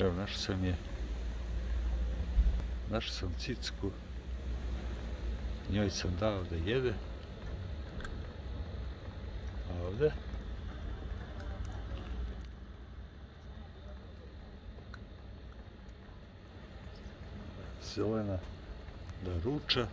Evo, našao sam je. Našao sam cicku. Njoj sam dao da jede. A ovde. Zelena da ruča.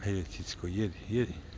Երեցիցկո, եր, եր, եր